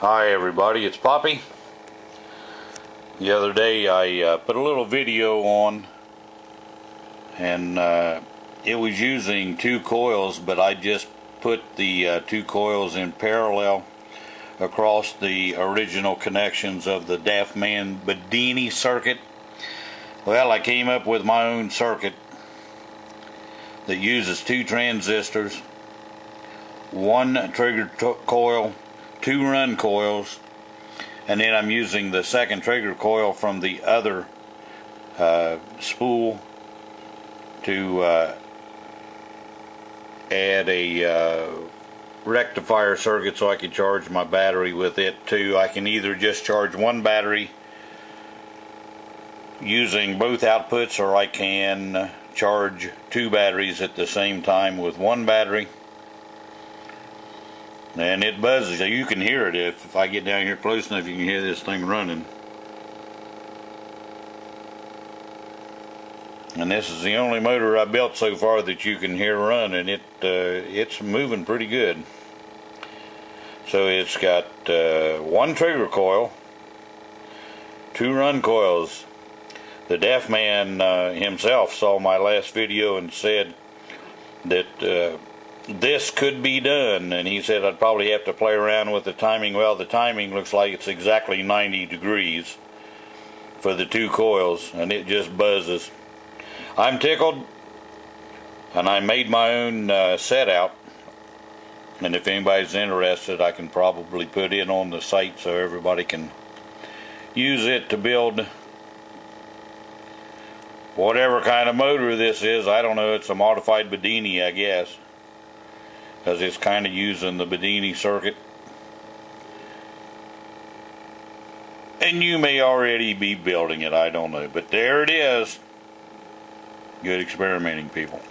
Hi everybody, it's Poppy. The other day I uh, put a little video on and uh, it was using two coils but I just put the uh, two coils in parallel across the original connections of the Daftman Bedini circuit. Well, I came up with my own circuit that uses two transistors, one trigger coil, two run coils, and then I'm using the second trigger coil from the other uh, spool to uh, add a uh, rectifier circuit so I can charge my battery with it too. I can either just charge one battery using both outputs or I can charge two batteries at the same time with one battery and it buzzes. You can hear it if, if I get down here close enough you can hear this thing running. And this is the only motor I built so far that you can hear run and it uh, it's moving pretty good. So it's got uh, one trigger coil two run coils. The Daftman uh, himself saw my last video and said that uh, this could be done and he said I'd probably have to play around with the timing well the timing looks like it's exactly 90 degrees for the two coils and it just buzzes I'm tickled and I made my own uh, set out and if anybody's interested I can probably put it on the site so everybody can use it to build whatever kind of motor this is. I don't know. It's a modified Bedini, I guess. Because it's kind of using the Bedini circuit. And you may already be building it. I don't know. But there it is. Good experimenting, people.